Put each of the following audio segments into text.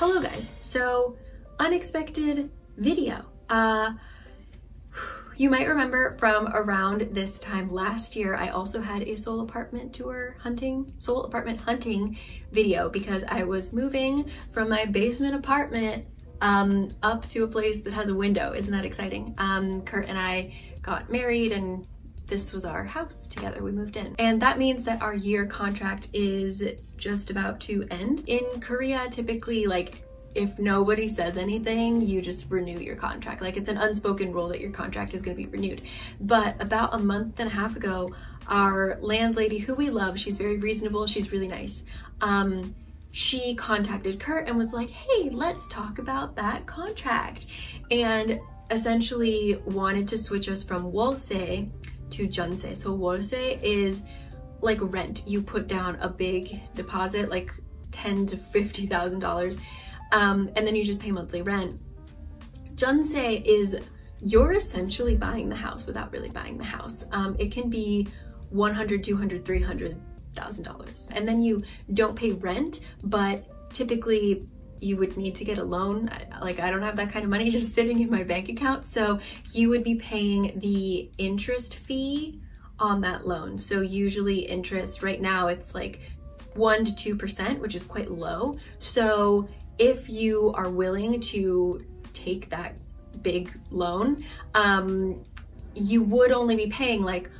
Hello guys, so unexpected video. Uh, you might remember from around this time last year, I also had a Seoul apartment tour hunting, Seoul apartment hunting video because I was moving from my basement apartment um, up to a place that has a window. Isn't that exciting? Um, Kurt and I got married and this was our house together. We moved in. And that means that our year contract is just about to end. In Korea, typically like if nobody says anything, you just renew your contract. Like it's an unspoken rule that your contract is gonna be renewed. But about a month and a half ago, our landlady, who we love, she's very reasonable, she's really nice. Um, she contacted Kurt and was like, hey, let's talk about that contract. And essentially wanted to switch us from Wolse to Jeonse. So Wolse is like rent. You put down a big deposit, like ten to fifty thousand dollars, um, and then you just pay monthly rent. Jeonse is you're essentially buying the house without really buying the house. Um, it can be 100, 200, 300 thousand dollars, and then you don't pay rent, but typically you would need to get a loan. Like I don't have that kind of money just sitting in my bank account. So you would be paying the interest fee on that loan. So usually interest right now it's like one to 2%, which is quite low. So if you are willing to take that big loan, um, you would only be paying like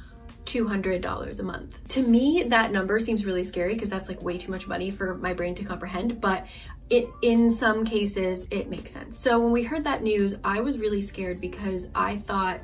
$200 a month. To me, that number seems really scary because that's like way too much money for my brain to comprehend, but it in some cases it makes sense. So when we heard that news, I was really scared because I thought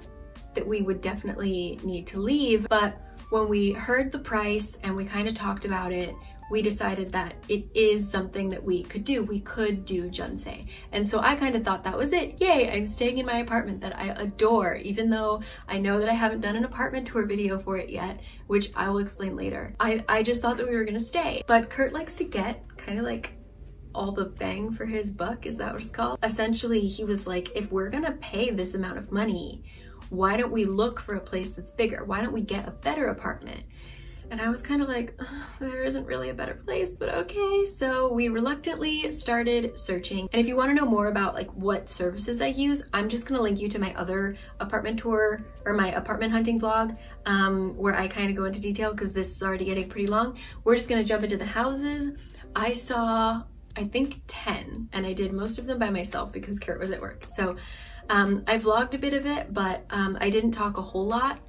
that we would definitely need to leave, but when we heard the price and we kind of talked about it, we decided that it is something that we could do. We could do Jeonse. And so I kind of thought that was it. Yay, I'm staying in my apartment that I adore, even though I know that I haven't done an apartment tour video for it yet, which I will explain later. I, I just thought that we were gonna stay. But Kurt likes to get kind of like all the bang for his buck, is that what it's called? Essentially, he was like, if we're gonna pay this amount of money, why don't we look for a place that's bigger? Why don't we get a better apartment? And I was kind of like, there isn't really a better place, but okay. So we reluctantly started searching. And if you wanna know more about like what services I use, I'm just gonna link you to my other apartment tour or my apartment hunting vlog um, where I kind of go into detail because this is already getting pretty long. We're just gonna jump into the houses. I saw, I think 10 and I did most of them by myself because Kurt was at work. So um, I vlogged a bit of it, but um, I didn't talk a whole lot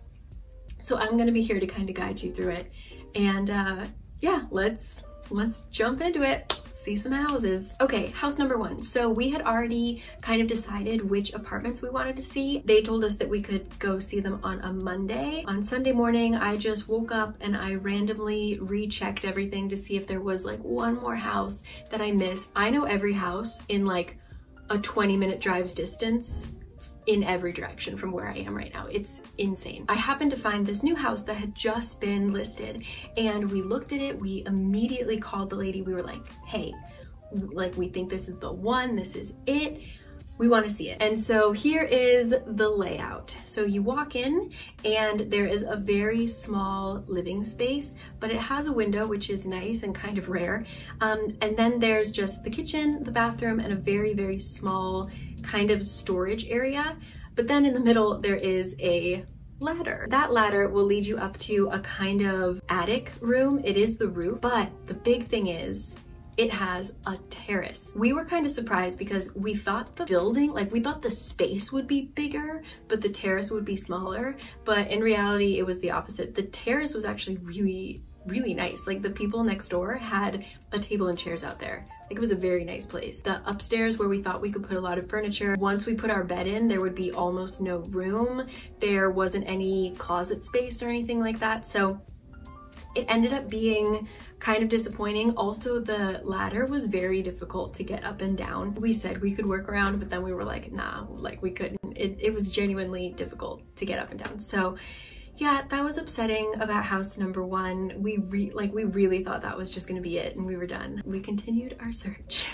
so I'm gonna be here to kind of guide you through it. And uh, yeah, let's, let's jump into it see some houses. Okay, house number one. So we had already kind of decided which apartments we wanted to see. They told us that we could go see them on a Monday. On Sunday morning, I just woke up and I randomly rechecked everything to see if there was like one more house that I missed. I know every house in like a 20 minute drive's distance in every direction from where I am right now. It's insane. I happened to find this new house that had just been listed and we looked at it. We immediately called the lady. We were like, hey, like we think this is the one, this is it. We want to see it. And so here is the layout. So you walk in and there is a very small living space, but it has a window, which is nice and kind of rare. Um, and then there's just the kitchen, the bathroom, and a very, very small kind of storage area. But then in the middle, there is a ladder. That ladder will lead you up to a kind of attic room. It is the roof, but the big thing is it has a terrace. We were kind of surprised because we thought the building, like we thought the space would be bigger, but the terrace would be smaller. But in reality, it was the opposite. The terrace was actually really really nice. Like the people next door had a table and chairs out there. Like it was a very nice place. The upstairs where we thought we could put a lot of furniture, once we put our bed in, there would be almost no room. There wasn't any closet space or anything like that. So it ended up being kind of disappointing. Also, the ladder was very difficult to get up and down. We said we could work around, but then we were like, nah, like we couldn't. It, it was genuinely difficult to get up and down. So yeah, that was upsetting about house number one. We re like we really thought that was just gonna be it and we were done. We continued our search.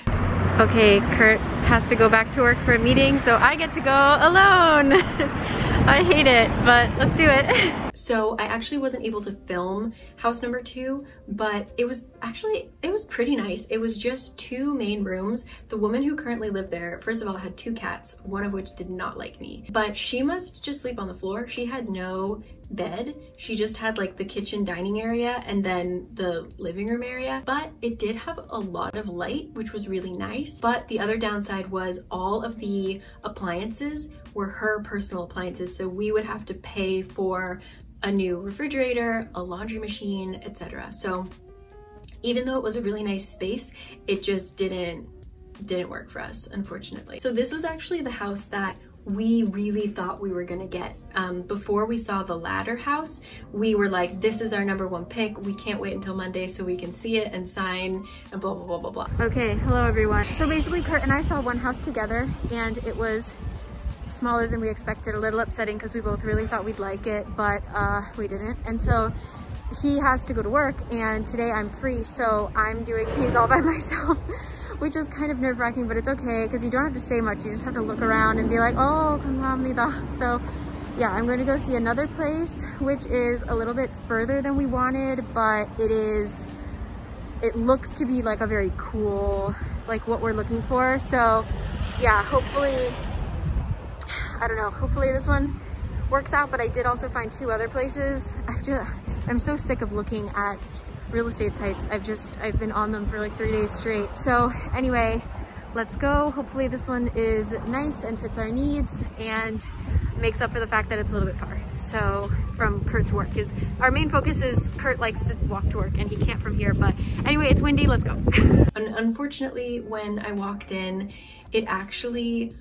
Okay, Kurt has to go back to work for a meeting, so I get to go alone. I hate it, but let's do it. So I actually wasn't able to film house number two, but it was actually, it was pretty nice. It was just two main rooms. The woman who currently lived there, first of all, had two cats, one of which did not like me, but she must just sleep on the floor. She had no bed. She just had like the kitchen dining area and then the living room area, but it did have a lot of light, which was really nice. But the other downside was all of the appliances were her personal appliances. So we would have to pay for a new refrigerator, a laundry machine, etc. So even though it was a really nice space, it just didn't didn't work for us, unfortunately. So this was actually the house that we really thought we were gonna get. Um, before we saw the ladder house, we were like, this is our number one pick. We can't wait until Monday so we can see it and sign and blah, blah, blah, blah, blah. Okay, hello everyone. So basically Kurt and I saw one house together and it was smaller than we expected, a little upsetting because we both really thought we'd like it, but uh, we didn't. And so he has to go to work and today I'm free, so I'm doing these all by myself which is kind of nerve wracking, but it's okay because you don't have to say much. You just have to look around and be like, oh, 감사합니다. So yeah, I'm going to go see another place, which is a little bit further than we wanted, but it is, it looks to be like a very cool, like what we're looking for. So yeah, hopefully, I don't know, hopefully this one works out, but I did also find two other places. I've just, I'm so sick of looking at real estate sites. I've just, I've been on them for like three days straight. So anyway, let's go. Hopefully this one is nice and fits our needs and makes up for the fact that it's a little bit far. So from Kurt's work is our main focus is Kurt likes to walk to work and he can't from here. But anyway, it's windy, let's go. Unfortunately, when I walked in, it actually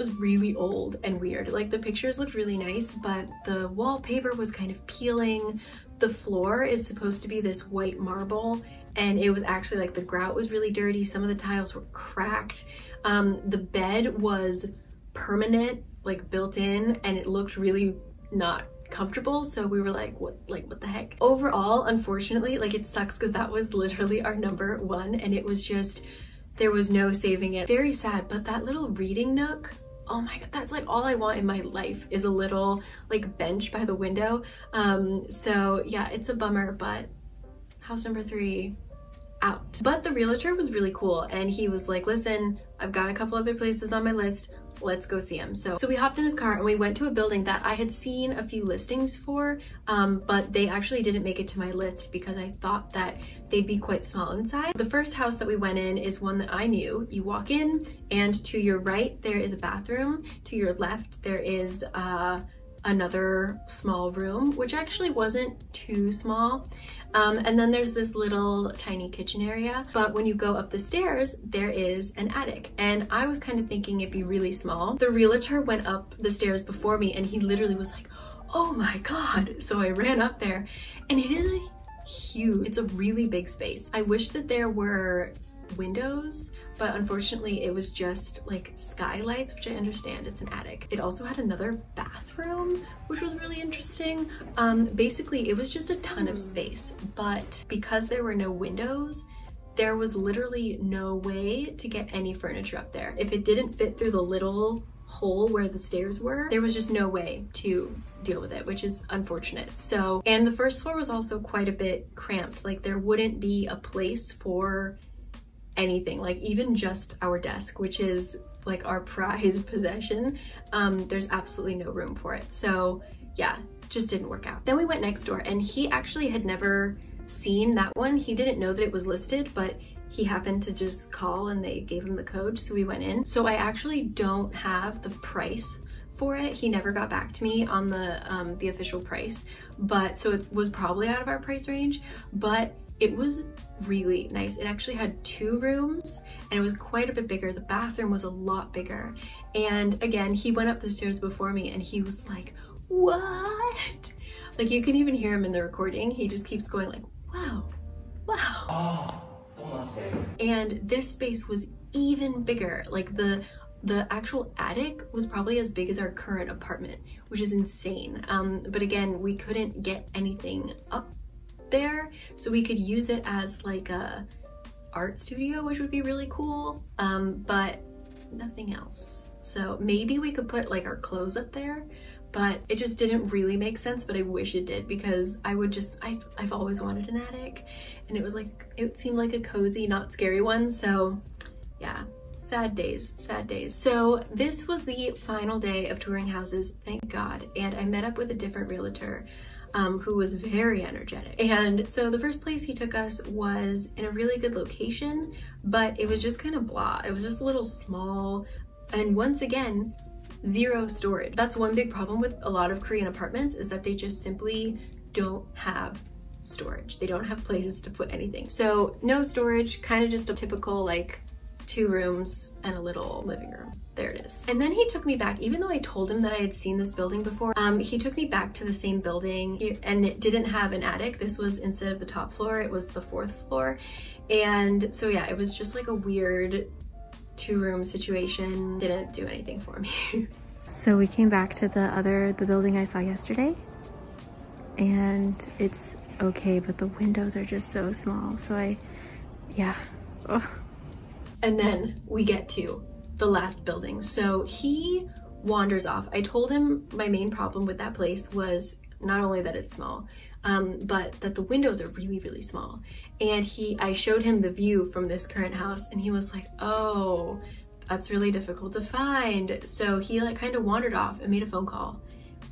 was really old and weird. Like the pictures looked really nice, but the wallpaper was kind of peeling. The floor is supposed to be this white marble and it was actually like the grout was really dirty. Some of the tiles were cracked. Um, the bed was permanent, like built in, and it looked really not comfortable so we were like what like what the heck overall unfortunately like it sucks because that was literally our number one and it was just there was no saving it very sad but that little reading nook oh my god that's like all i want in my life is a little like bench by the window. Um so yeah it's a bummer but house number three out. But the realtor was really cool and he was like listen i've got a couple other places on my list let's go see him. So, so we hopped in his car and we went to a building that I had seen a few listings for, um, but they actually didn't make it to my list because I thought that they'd be quite small inside. The first house that we went in is one that I knew. You walk in and to your right, there is a bathroom. To your left, there is uh, another small room, which actually wasn't too small. Um, and then there's this little tiny kitchen area. But when you go up the stairs, there is an attic. And I was kind of thinking it'd be really small. The realtor went up the stairs before me and he literally was like, oh my God. So I ran up there and it is huge. It's a really big space. I wish that there were windows but unfortunately it was just like skylights, which I understand it's an attic. It also had another bathroom, which was really interesting. Um, basically, it was just a ton of space, but because there were no windows, there was literally no way to get any furniture up there. If it didn't fit through the little hole where the stairs were, there was just no way to deal with it, which is unfortunate. So, and the first floor was also quite a bit cramped. Like there wouldn't be a place for anything, like even just our desk, which is like our prized possession, um, there's absolutely no room for it. So yeah, just didn't work out. Then we went next door and he actually had never seen that one. He didn't know that it was listed, but he happened to just call and they gave him the code. So we went in. So I actually don't have the price for it. He never got back to me on the um, the official price, but so it was probably out of our price range, but it was really nice. It actually had two rooms and it was quite a bit bigger. The bathroom was a lot bigger. And again, he went up the stairs before me and he was like, what? Like you can even hear him in the recording. He just keeps going like, wow, wow. Oh, so much bigger. And this space was even bigger. Like the the actual attic was probably as big as our current apartment, which is insane. Um, but again, we couldn't get anything up there so we could use it as like a art studio which would be really cool um, but nothing else so maybe we could put like our clothes up there but it just didn't really make sense, but I wish it did because I would just, I, I've always wanted an attic and it was like, it seemed like a cozy, not scary one. So yeah, sad days, sad days. So this was the final day of touring houses, thank God. And I met up with a different realtor um, who was very energetic. And so the first place he took us was in a really good location, but it was just kind of blah. It was just a little small. And once again, zero storage. That's one big problem with a lot of Korean apartments is that they just simply don't have storage. They don't have places to put anything. So no storage, kind of just a typical like two rooms and a little living room. There it is. And then he took me back, even though I told him that I had seen this building before, um, he took me back to the same building and it didn't have an attic. This was instead of the top floor, it was the fourth floor. And so yeah, it was just like a weird two room situation. Didn't do anything for me. so we came back to the other, the building I saw yesterday and it's okay, but the windows are just so small. So I, yeah. Ugh. And then we get to the last building. So he wanders off. I told him my main problem with that place was not only that it's small, um, but that the windows are really, really small. And he, I showed him the view from this current house and he was like, oh, that's really difficult to find. So he like kind of wandered off and made a phone call.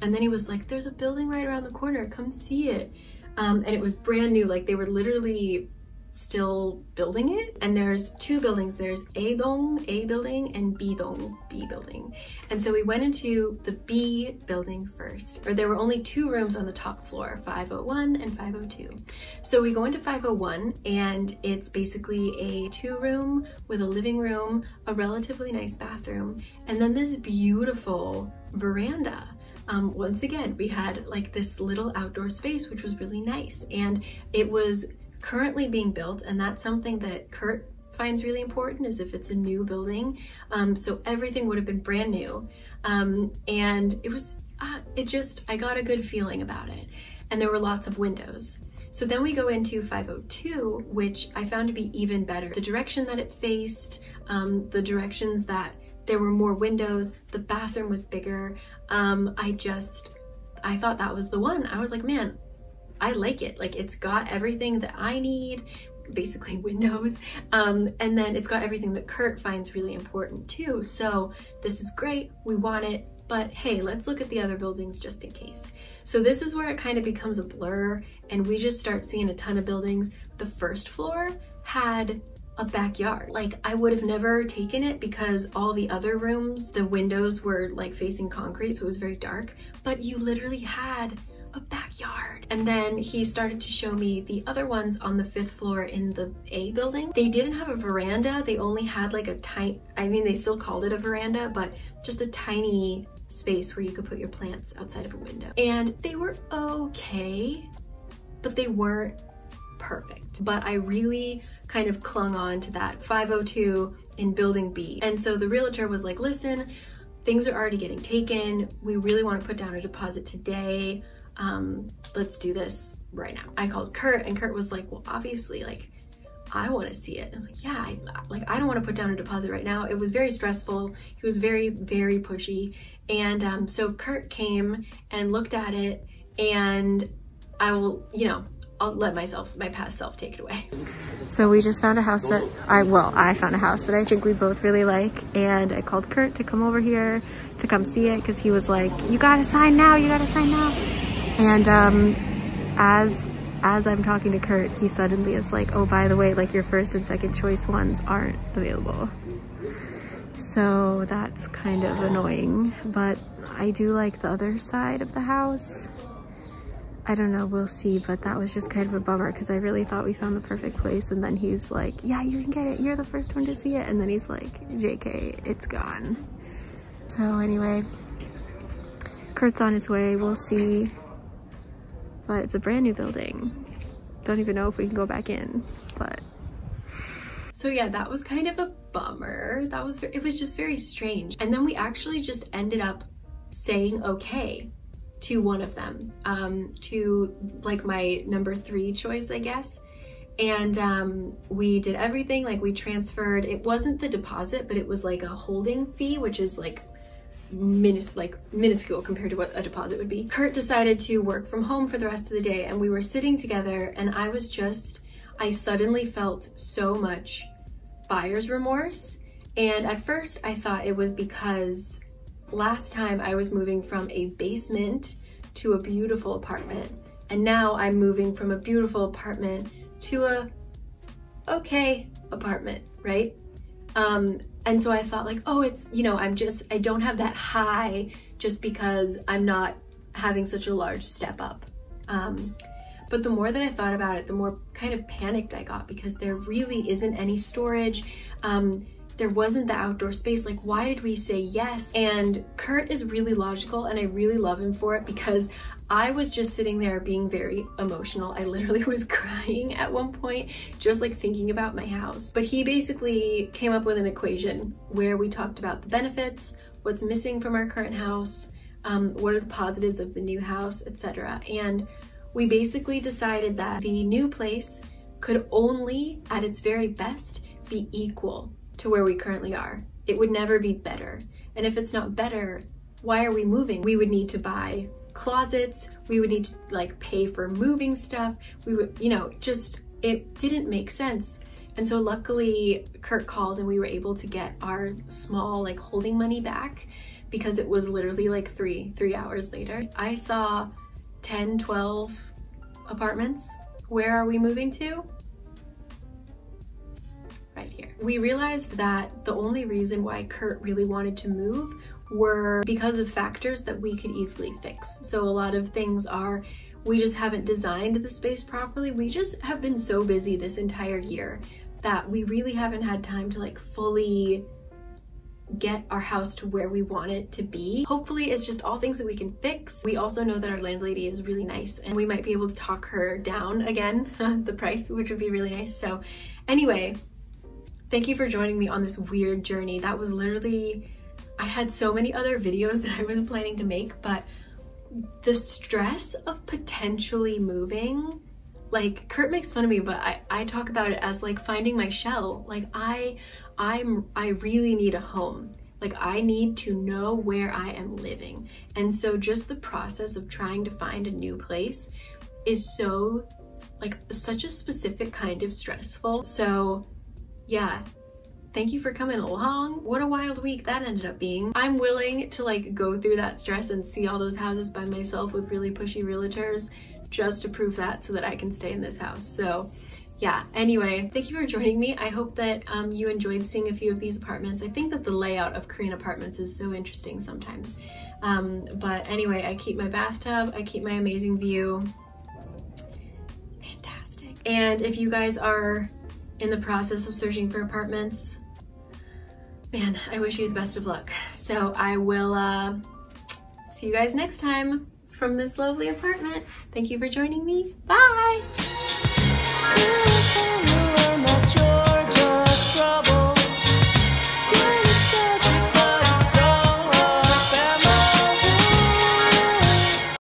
And then he was like, there's a building right around the corner, come see it. Um, and it was brand new, like they were literally still building it. And there's two buildings. There's A Dong, A building, and B Dong, B building. And so we went into the B building first, or there were only two rooms on the top floor, 501 and 502. So we go into 501 and it's basically a two room with a living room, a relatively nice bathroom, and then this beautiful veranda. Um, once again, we had like this little outdoor space, which was really nice. And it was currently being built and that's something that Kurt finds really important is if it's a new building. Um, so everything would have been brand new. Um, and it was, uh, it just, I got a good feeling about it. And there were lots of windows. So then we go into 502, which I found to be even better. The direction that it faced, um, the directions that there were more windows, the bathroom was bigger. Um, I just, I thought that was the one. I was like, man, I like it. Like it's got everything that I need, basically windows. Um, and then it's got everything that Kurt finds really important too. So this is great, we want it, but hey, let's look at the other buildings just in case. So this is where it kind of becomes a blur and we just start seeing a ton of buildings. The first floor had a backyard. Like I would have never taken it because all the other rooms, the windows were like facing concrete, so it was very dark, but you literally had a backyard. And then he started to show me the other ones on the fifth floor in the A building. They didn't have a veranda. They only had like a tiny, I mean, they still called it a veranda, but just a tiny space where you could put your plants outside of a window. And they were okay, but they weren't perfect. But I really kind of clung on to that 502 in building B. And so the realtor was like, listen, things are already getting taken. We really want to put down a deposit today um, let's do this right now. I called Kurt and Kurt was like, well, obviously like, I want to see it. I was like, yeah, I, like, I don't want to put down a deposit right now. It was very stressful. He was very, very pushy. And um, so Kurt came and looked at it and I will, you know, I'll let myself, my past self take it away. So we just found a house that I, well, I found a house that I think we both really like. And I called Kurt to come over here to come see it because he was like, you gotta sign now, you gotta sign now. And um, as as I'm talking to Kurt, he suddenly is like, oh, by the way, like your first and second choice ones aren't available. So that's kind of annoying, but I do like the other side of the house. I don't know, we'll see, but that was just kind of a bummer because I really thought we found the perfect place and then he's like, yeah, you can get it, you're the first one to see it. And then he's like, JK, it's gone. So anyway, Kurt's on his way, we'll see but it's a brand new building. Don't even know if we can go back in, but. So yeah, that was kind of a bummer. That was, it was just very strange. And then we actually just ended up saying okay to one of them, um, to like my number three choice, I guess. And um, we did everything, like we transferred, it wasn't the deposit, but it was like a holding fee, which is like minis like minuscule compared to what a deposit would be. Kurt decided to work from home for the rest of the day and we were sitting together and I was just, I suddenly felt so much buyer's remorse. And at first I thought it was because last time I was moving from a basement to a beautiful apartment. And now I'm moving from a beautiful apartment to a okay apartment, right? Um, and so I thought like, oh, it's, you know, I'm just, I don't have that high just because I'm not having such a large step up. Um, but the more that I thought about it, the more kind of panicked I got because there really isn't any storage. Um, there wasn't the outdoor space. Like, why did we say yes? And Kurt is really logical and I really love him for it because I was just sitting there being very emotional. I literally was crying at one point, just like thinking about my house. But he basically came up with an equation where we talked about the benefits, what's missing from our current house, um, what are the positives of the new house, etc. And we basically decided that the new place could only, at its very best, be equal to where we currently are. It would never be better. And if it's not better, why are we moving? We would need to buy closets. We would need to like pay for moving stuff. We would, you know, just, it didn't make sense. And so luckily Kurt called and we were able to get our small like holding money back because it was literally like three, three hours later. I saw 10, 12 apartments. Where are we moving to? Right here. We realized that the only reason why Kurt really wanted to move were because of factors that we could easily fix. So a lot of things are we just haven't designed the space properly. We just have been so busy this entire year that we really haven't had time to like fully get our house to where we want it to be. Hopefully it's just all things that we can fix. We also know that our landlady is really nice and we might be able to talk her down again, the price, which would be really nice. So anyway, thank you for joining me on this weird journey. That was literally I had so many other videos that I was planning to make, but the stress of potentially moving, like Kurt makes fun of me, but I, I talk about it as like finding my shell. Like I, I'm, I really need a home. Like I need to know where I am living. And so just the process of trying to find a new place is so like such a specific kind of stressful. So yeah, thank you for coming along. What a wild week that ended up being. I'm willing to like go through that stress and see all those houses by myself with really pushy realtors just to prove that so that I can stay in this house. So yeah, anyway, thank you for joining me. I hope that um, you enjoyed seeing a few of these apartments. I think that the layout of Korean apartments is so interesting sometimes. Um, but anyway, I keep my bathtub, I keep my amazing view. Fantastic. And if you guys are in the process of searching for apartments, man, I wish you the best of luck. So I will uh, see you guys next time from this lovely apartment. Thank you for joining me. Bye!